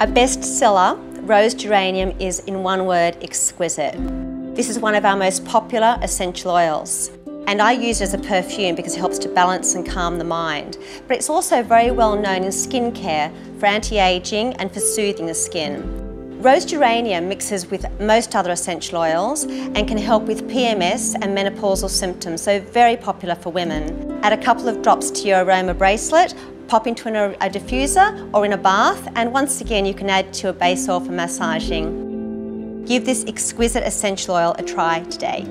A bestseller, Rose Geranium is in one word, exquisite. This is one of our most popular essential oils and I use it as a perfume because it helps to balance and calm the mind. But it's also very well known in skincare for anti-aging and for soothing the skin. Rose geranium mixes with most other essential oils and can help with PMS and menopausal symptoms, so very popular for women. Add a couple of drops to your aroma bracelet pop into a, a diffuser or in a bath and once again you can add to a base oil for massaging. Give this exquisite essential oil a try today.